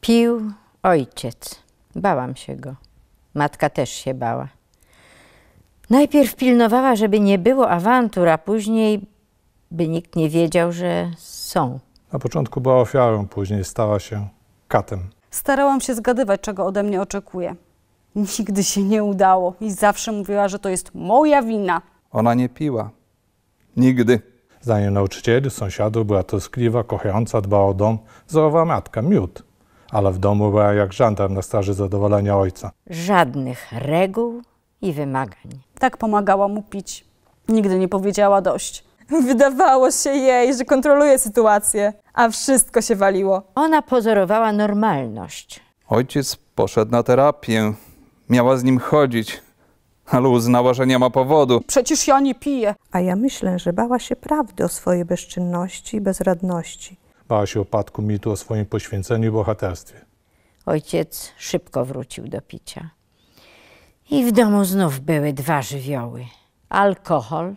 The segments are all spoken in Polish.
Pił ojciec. Bałam się go. Matka też się bała. Najpierw pilnowała, żeby nie było awantur, a później, by nikt nie wiedział, że są. Na początku była ofiarą, później stała się katem. Starałam się zgadywać, czego ode mnie oczekuje. Nigdy się nie udało i zawsze mówiła, że to jest moja wina. Ona nie piła. Nigdy. Zdaniem nauczycieli, sąsiadów była troskliwa, kochająca, dbała o dom, wzorowa matka, miód. Ale w domu była jak żandar na straży zadowolenia ojca. Żadnych reguł i wymagań. Tak pomagała mu pić. Nigdy nie powiedziała dość. Wydawało się jej, że kontroluje sytuację, a wszystko się waliło. Ona pozorowała normalność. Ojciec poszedł na terapię. Miała z nim chodzić, ale uznała, że nie ma powodu. Przecież ja nie piję. A ja myślę, że bała się prawdy o swojej bezczynności i bezradności. Bała się upadku mitu o swoim poświęceniu i bohaterstwie. Ojciec szybko wrócił do picia. I w domu znów były dwa żywioły: alkohol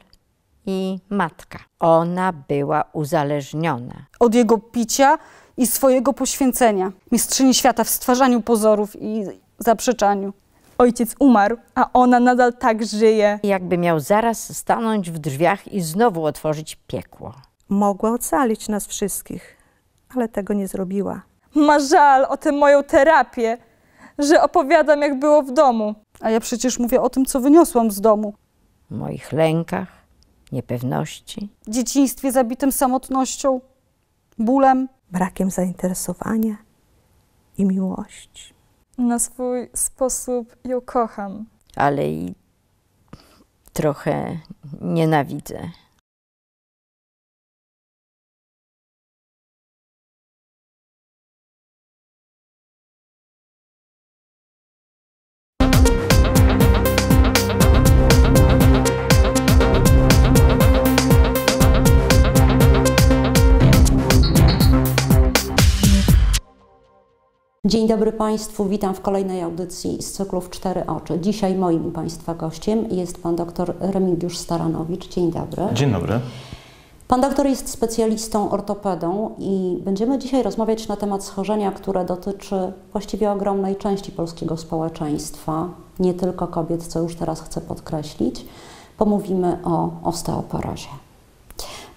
i matka. Ona była uzależniona. Od jego picia i swojego poświęcenia. Mistrzyni świata w stwarzaniu pozorów i zaprzeczaniu. Ojciec umarł, a ona nadal tak żyje. Jakby miał zaraz stanąć w drzwiach i znowu otworzyć piekło. Mogła ocalić nas wszystkich, ale tego nie zrobiła. Ma żal o tę moją terapię, że opowiadam, jak było w domu. A ja przecież mówię o tym, co wyniosłam z domu. W moich lękach, niepewności. Dzieciństwie zabitym samotnością, bólem. Brakiem zainteresowania i miłości. Na swój sposób ją kocham. ale i trochę nienawidzę. Dzień dobry Państwu, witam w kolejnej audycji z cyklu Cztery Oczy. Dzisiaj moim i Państwa gościem jest Pan dr Remigiusz Staranowicz. Dzień dobry. Dzień dobry. Pan doktor jest specjalistą ortopedą i będziemy dzisiaj rozmawiać na temat schorzenia, które dotyczy właściwie ogromnej części polskiego społeczeństwa, nie tylko kobiet, co już teraz chcę podkreślić. Pomówimy o osteoporozie.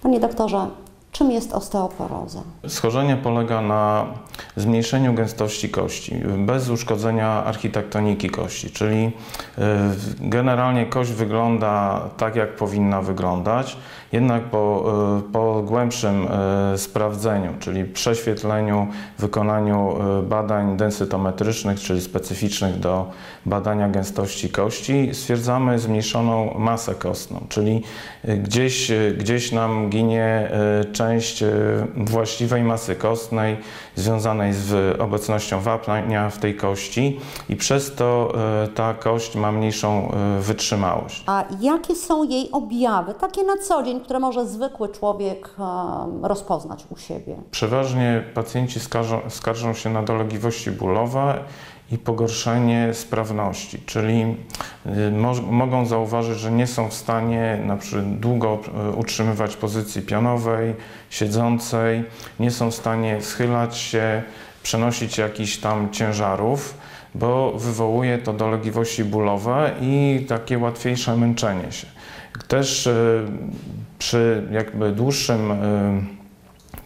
Panie doktorze, czym jest osteoporoza? Schorzenie polega na zmniejszeniu gęstości kości bez uszkodzenia architektoniki kości, czyli y, generalnie kość wygląda tak, jak powinna wyglądać, jednak po, y, po głębszym y, sprawdzeniu, czyli prześwietleniu, wykonaniu badań densytometrycznych, czyli specyficznych do badania gęstości kości, stwierdzamy zmniejszoną masę kostną, czyli gdzieś, gdzieś nam ginie część właściwej masy kostnej związanej z obecnością wapnia w tej kości i przez to e, ta kość ma mniejszą e, wytrzymałość. A jakie są jej objawy, takie na co dzień, które może zwykły człowiek um, rozpoznać u siebie? Przeważnie pacjenci skarżą, skarżą się na dolegliwości bólowe i pogorszenie sprawności, czyli y, mo mogą zauważyć, że nie są w stanie na przykład długo y, utrzymywać pozycji pionowej, siedzącej, nie są w stanie schylać się, przenosić jakichś tam ciężarów, bo wywołuje to dolegliwości bólowe i takie łatwiejsze męczenie się. Też y, przy jakby dłuższym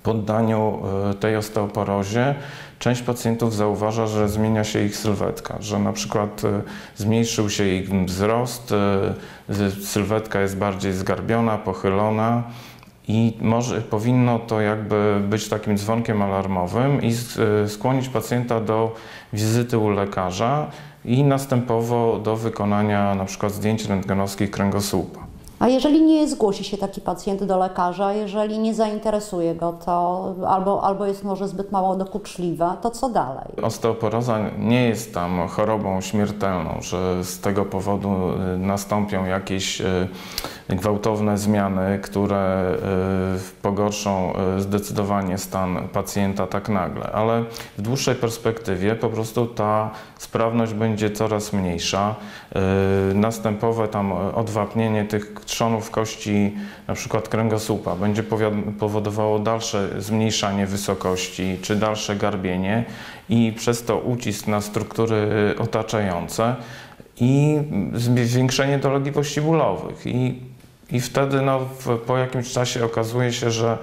poddaniu tej osteoporozie Część pacjentów zauważa, że zmienia się ich sylwetka, że na przykład e, zmniejszył się ich wzrost, e, sylwetka jest bardziej zgarbiona, pochylona i może, powinno to jakby być takim dzwonkiem alarmowym i e, skłonić pacjenta do wizyty u lekarza i następowo do wykonania na przykład zdjęć rentgenowskich kręgosłupa. A jeżeli nie zgłosi się taki pacjent do lekarza, jeżeli nie zainteresuje go to, albo, albo jest może zbyt mało dokuczliwa, to co dalej? Osteoporoza nie jest tam chorobą śmiertelną, że z tego powodu y, nastąpią jakieś y, gwałtowne zmiany, które y, pogorszą zdecydowanie stan pacjenta tak nagle, ale w dłuższej perspektywie po prostu ta sprawność będzie coraz mniejsza. Następowe tam odwapnienie tych trzonów kości, na przykład kręgosłupa, będzie powodowało dalsze zmniejszanie wysokości czy dalsze garbienie i przez to ucisk na struktury y, otaczające i zwiększenie dolegliwości bólowych. I, i wtedy no, po jakimś czasie okazuje się, że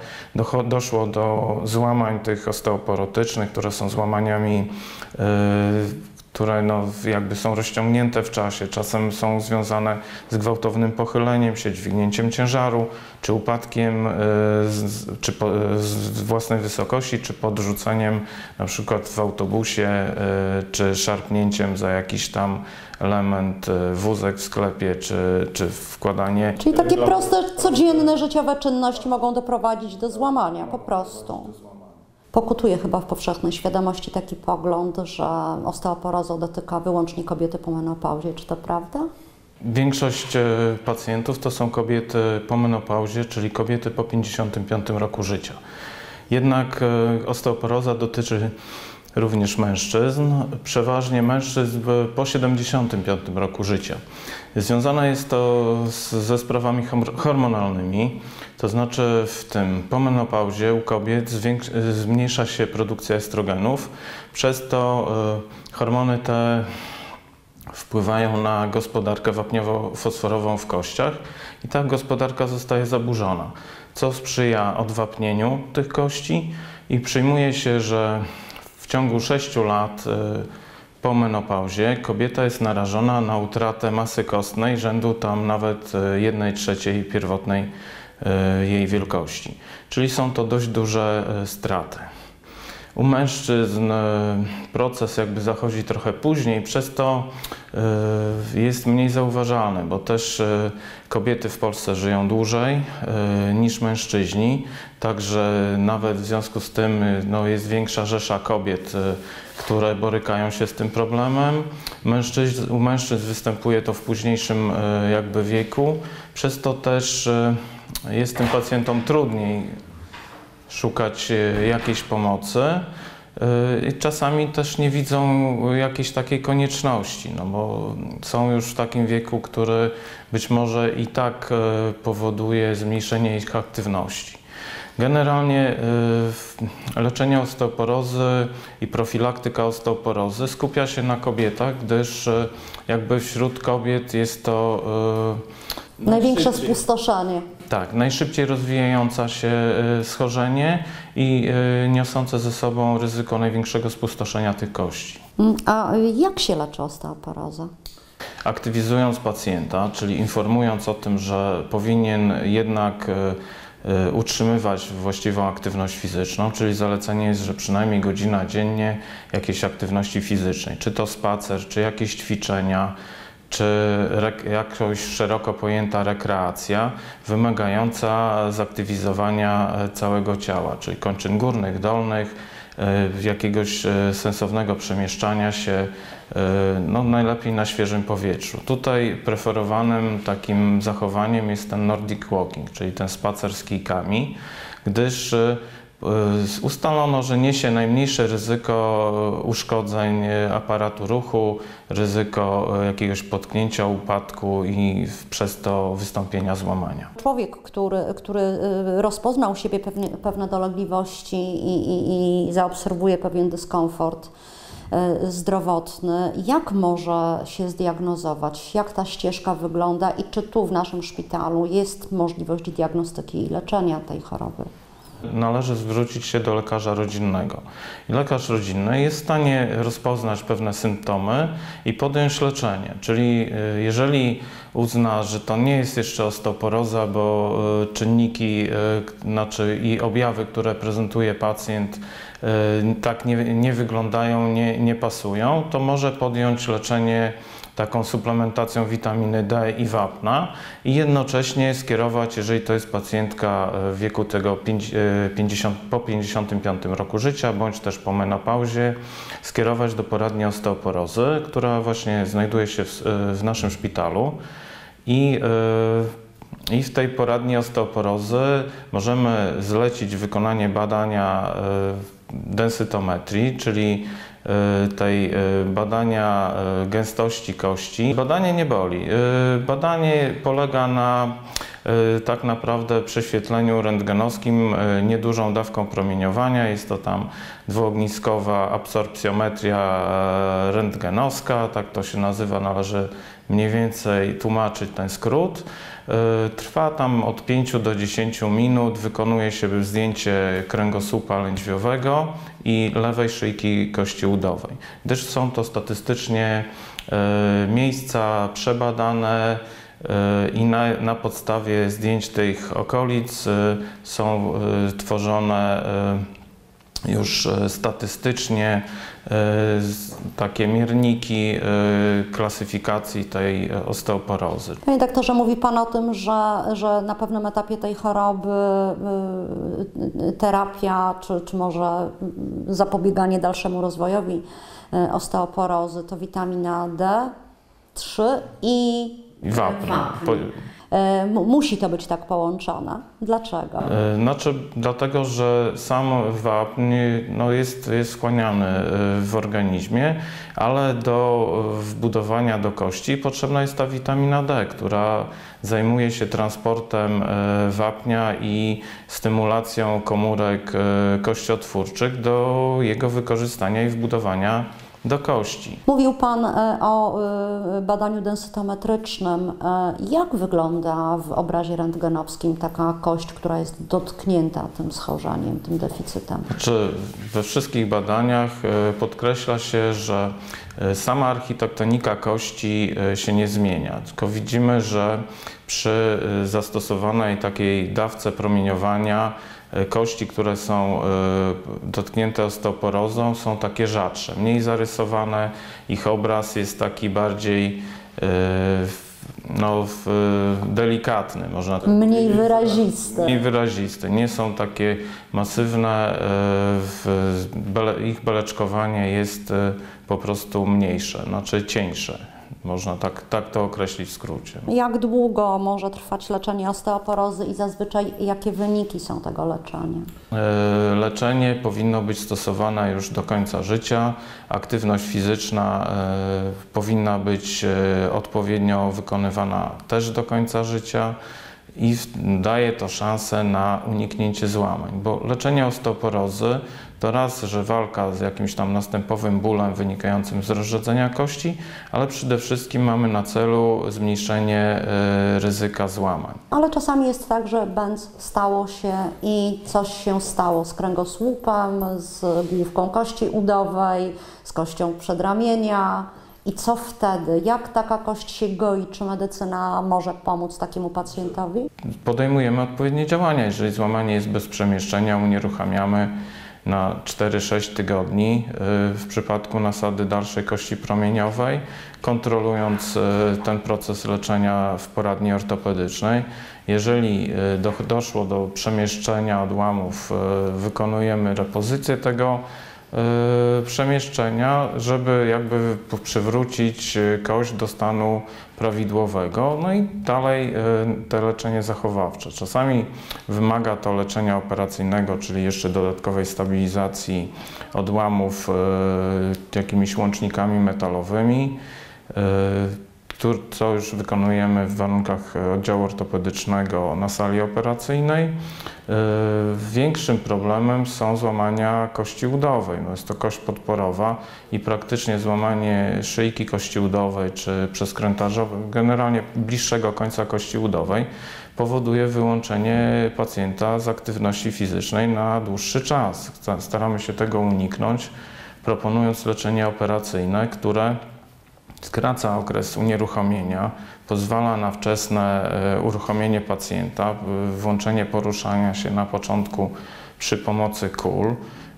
doszło do złamań tych osteoporotycznych, które są złamaniami y, które no, jakby są rozciągnięte w czasie, czasem są związane z gwałtownym pochyleniem się, dźwignięciem ciężaru, czy upadkiem y, z, czy po, z własnej wysokości, czy podrzuceniem na przykład w autobusie, y, czy szarpnięciem za jakiś tam element, y, wózek w sklepie, czy, czy wkładanie Czyli takie proste, codzienne, życiowe czynności mogą doprowadzić do złamania, po prostu. Pokutuje chyba w powszechnej świadomości taki pogląd, że osteoporoza dotyka wyłącznie kobiety po menopauzie. Czy to prawda? Większość e, pacjentów to są kobiety po menopauzie, czyli kobiety po 55 roku życia. Jednak e, osteoporoza dotyczy również mężczyzn, przeważnie mężczyzn po 75 roku życia. Związane jest to z, ze sprawami hormonalnymi, to znaczy w tym po menopauzie u kobiet zmniejsza się produkcja estrogenów, przez to e, hormony te wpływają na gospodarkę wapniowo-fosforową w kościach i ta gospodarka zostaje zaburzona, co sprzyja odwapnieniu tych kości i przyjmuje się, że w ciągu 6 lat y, po menopauzie kobieta jest narażona na utratę masy kostnej rzędu tam nawet 1 trzeciej pierwotnej y, jej wielkości. Czyli są to dość duże y, straty. U mężczyzn e, proces jakby zachodzi trochę później, przez to e, jest mniej zauważalny, bo też e, kobiety w Polsce żyją dłużej niż mężczyźni, także nawet w związku z tym no, jest większa rzesza kobiet, które borykają się z tym problemem. Mężczyzn, u mężczyzn występuje to w późniejszym jakby wieku, przez to też jest tym pacjentom trudniej szukać e, jakiejś pomocy. E, I czasami też nie widzą jakiejś takiej konieczności, no bo są już w takim wieku, który być może i tak e, powoduje zmniejszenie ich aktywności. Generalnie leczenie osteoporozy i profilaktyka osteoporozy skupia się na kobietach, gdyż jakby wśród kobiet jest to Największe spustoszenie. Tak, najszybciej rozwijająca się y, schorzenie i y, niosące ze sobą ryzyko największego spustoszenia tych kości. Mm, A jak się leczy osteoporozę? Aktywizując pacjenta, czyli informując o tym, że powinien jednak y, utrzymywać właściwą aktywność fizyczną, czyli zalecenie jest, że przynajmniej godzina dziennie jakiejś aktywności fizycznej, czy to spacer, czy jakieś ćwiczenia, czy jakaś szeroko pojęta rekreacja wymagająca zaktywizowania e, całego ciała, czyli kończyn górnych, dolnych, e, jakiegoś e, sensownego przemieszczania się, no najlepiej na świeżym powietrzu. Tutaj preferowanym takim zachowaniem jest ten Nordic Walking, czyli ten spacer z kijkami, gdyż ustalono, że niesie najmniejsze ryzyko uszkodzeń e, aparatu ruchu, ryzyko e, jakiegoś potknięcia, upadku i przez to wystąpienia złamania. Człowiek, który, który y, rozpoznał u siebie pewne, pewne dolegliwości i, i, i zaobserwuje pewien dyskomfort y, zdrowotny, jak może się zdiagnozować? Jak ta ścieżka wygląda i czy tu w naszym szpitalu jest możliwość diagnostyki i leczenia tej choroby? Należy zwrócić się do lekarza rodzinnego. I lekarz rodzinny jest w stanie rozpoznać pewne symptomy i podjąć leczenie. Czyli y, jeżeli uzna, że to nie jest jeszcze osteoporoza, bo y, czynniki, k- znaczy i objawy, które prezentuje pacjent, tak nie, nie wyglądają, nie, nie pasują, to może podjąć leczenie taką suplementacją witaminy D i wapna i jednocześnie skierować, jeżeli to jest pacjentka e, w wieku tego pięć- e, 50, po 55 roku życia, bądź też po menopauzie, skierować do poradni osteoporozy, która właśnie znajduje się w, e, w naszym szpitalu. I e, i w tej poradni osteoporozy możemy zlecić wykonanie badania densytometrii, czyli tej e, badania e, gęstości kości. Badanie nie boli. E, Badanie polega na e, tak naprawdę prześwietleniu rentgenowskim e, niedużą dawką promieniowania. Jest to tam dwuogniskowa absorpcjometria e, rentgenowska, tak to się nazywa, należy mniej więcej tłumaczyć ten skrót. E, Trwa tam od 5 do 10 minut, wykonuje się zdjęcie kręgosłupa lędźwiowego i lewej szyjki kości udowej, gdyż są to statystycznie e, miejsca przebadane e, i na, na podstawie zdjęć tych okolic e, są e, tworzone e, już statystycznie takie mierniki klasyfikacji tej osteoporozy. Panie doktorze, mówi Pan o tym, że, że na pewnym etapie tej choroby y, y, terapia, czy, czy może y, zapobieganie dalszemu rozwojowi y, osteoporozy to witamina D3 i Wapń. Y, mu- musi to być tak połączone. Dlaczego? e, Znaczy, dlatego, że sam wapń no, jest, jest wchłaniany e, w organizmie, ale do e, wbudowania do kości potrzebna jest ta witamina D, która zajmuje się transportem e, wapnia i stymulacją komórek e, kościotwórczych do jego wykorzystania i wbudowania do kości. Mówił Pan e, o e, badaniu densytometrycznym. E, Jak wygląda w obrazie rentgenowskim taka kość, która jest dotknięta tym schorzeniem, tym deficytem? Czy we wszystkich badaniach podkreśla się, że sama architektonika kości e, się nie zmienia, tylko widzimy, że przy e, zastosowanej takiej dawce promieniowania e, kości, które są e, dotknięte osteoporozą, są takie rzadsze, mniej zarysowane. Ich obraz jest taki bardziej e, no, w- delikatny, można tak Mniej wyrazisty. Mniej wyraziste. Nie są takie masywne. bele, ich beleczkowanie jest e, po prostu mniejsze, znaczy cieńsze. Można tak, tak to określić w skrócie. Jak długo może trwać leczenie osteoporozy i zazwyczaj jakie wyniki są tego leczenia? E, Leczenie powinno być stosowane już do końca życia. Aktywność fizyczna e, powinna być e, odpowiednio wykonywana też do końca życia i daje to szansę na uniknięcie złamań, bo leczenie osteoporozy to raz, że walka z jakimś tam następowym bólem wynikającym z rozrzedzenia kości, ale przede wszystkim mamy na celu zmniejszenie e, ryzyka złamań. Ale czasami jest tak, że bęc stało się i coś się stało z kręgosłupem, z główką kości udowej, z kością przedramienia. I co wtedy? Jak taka kość się goi? Czy medycyna może pomóc takiemu pacjentowi? podejmujemy odpowiednie działania. Jeżeli złamanie jest bez przemieszczenia, unieruchamiamy na 4-6 tygodni y, w przypadku nasady dalszej kości promieniowej, kontrolując y, ten proces leczenia w poradni ortopedycznej. Jeżeli y, do, doszło do przemieszczenia odłamów, wykonujemy repozycję tego przemieszczenia, żeby jakby przywrócić y, kość do stanu prawidłowego, no i dalej y, te leczenie zachowawcze. Czasami wymaga to leczenia operacyjnego, czyli jeszcze dodatkowej stabilizacji odłamów jakimiś łącznikami metalowymi, co już wykonujemy w warunkach e, oddziału ortopedycznego na sali operacyjnej. E, Większym problemem są złamania kości udowej. No jest to kość podporowa i praktycznie złamanie szyjki kości udowej czy przeskrętarzowe, generalnie bliższego końca kości udowej powoduje wyłączenie pacjenta z aktywności fizycznej na dłuższy czas. Sta- Staramy się tego uniknąć, proponując leczenie operacyjne, które skraca okres unieruchomienia, pozwala na wczesne e, uruchomienie pacjenta, włączenie poruszania się na początku przy pomocy kul,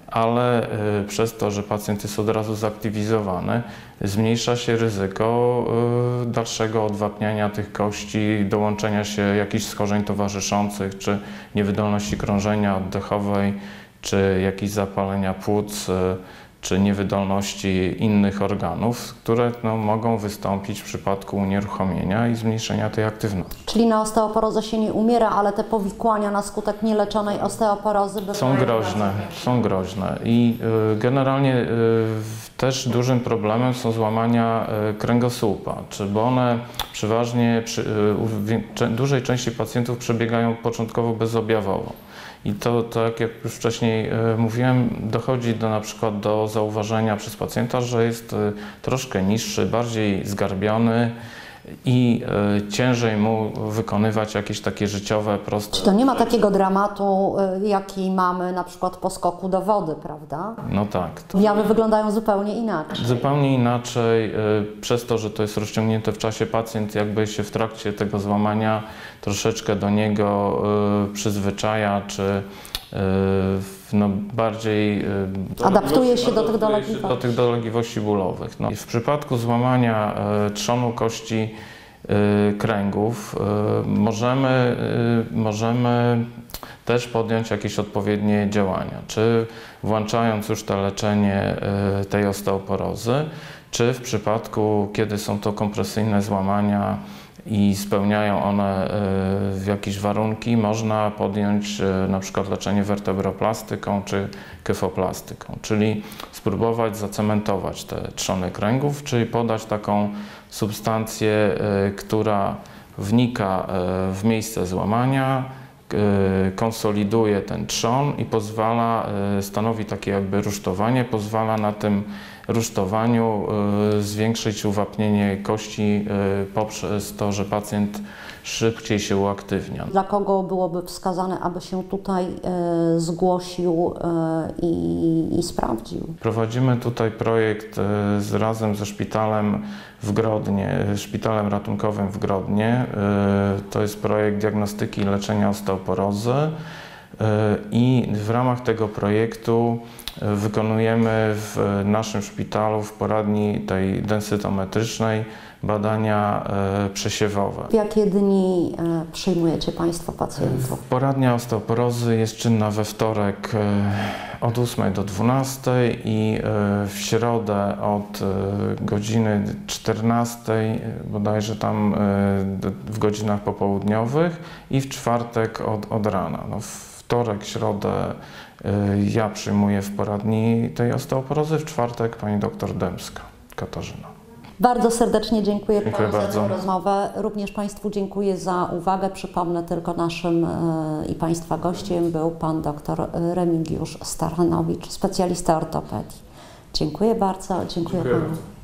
ale e, przez to, że pacjent jest od razu zaktywizowany, zmniejsza się ryzyko e, dalszego odwapniania tych kości, dołączenia się jakichś schorzeń towarzyszących, czy niewydolności krążenia oddechowej, czy jakichś zapalenia płuc. Czy niewydolności innych organów, które no, mogą wystąpić w przypadku unieruchomienia i zmniejszenia tej aktywności. Czyli na osteoporozę się nie umiera, ale te powikłania na skutek nieleczonej osteoporozy bywają Są groźne, są groźne i y, generalnie y, też dużym problemem są złamania y, kręgosłupa, czy bo one przeważnie przy y, u dużej części pacjentów przebiegają początkowo bezobjawowo. I to, tak jak już wcześniej y, mówiłem, dochodzi do na przykład do zauważenia przez pacjenta, że jest troszkę niższy, bardziej zgarbiony i y, ciężej mu wykonywać jakieś takie życiowe, proste Czy to nie ma takiego dramatu, y, jaki mamy na przykład po skoku do wody, prawda? No tak. To wyglądają zupełnie inaczej. zupełnie inaczej, y, przez to, że to jest rozciągnięte w czasie, pacjent jakby się w trakcie tego złamania troszeczkę do niego przyzwyczaja, czy no, bardziej y, Adaptuje się do tych dolegliwości. do tych dolegliwości bólowych. No. W przypadku złamania y, trzonu kości y, kręgów możemy, możemy też podjąć jakieś odpowiednie działania, czy włączając już to leczenie tej osteoporozy, czy w przypadku, kiedy są to kompresyjne złamania i spełniają one w jakieś warunki, można podjąć y, na przykład leczenie wertebroplastyką czy kyfoplastyką, czyli spróbować zacementować te trzony kręgów, czyli podać taką substancję, y, która wnika w miejsce złamania, konsoliduje ten trzon i pozwala, stanowi takie jakby rusztowanie, pozwala na tym rusztowaniu y, zwiększyć uwapnienie kości y, poprzez to, że pacjent szybciej się uaktywnia. Dla kogo byłoby wskazane, aby się tutaj y, zgłosił i, i sprawdził? Prowadzimy tutaj projekt z, razem ze szpitalem w Grodnie, szpitalem ratunkowym w Grodnie. To jest projekt diagnostyki i leczenia osteoporozy. Y, I w ramach tego projektu y, wykonujemy w naszym szpitalu, w poradni tej densytometrycznej badania y, przesiewowe. W jakie dni przyjmujecie Państwo pacjentów? Poradnia osteoporozy jest czynna we wtorek e, od 8 do 12 i e, w środę od e, godziny 14, e, bodajże tam e, w godzinach popołudniowych i w czwartek od, od rana. No, wtorek, środę e, ja przyjmuję w poradni tej osteoporozy, w czwartek pani doktor Dębska, Katarzyna. Bardzo serdecznie dziękuję, Dziękuję Panu za bardzo. tę rozmowę. Również Państwu dziękuję za uwagę. Przypomnę tylko naszym e, i Państwa gościem był Pan dr Remigiusz Staranowicz, specjalista ortopedii. Dziękuję bardzo. Dziękuję, Dziękuję Panu. bardzo.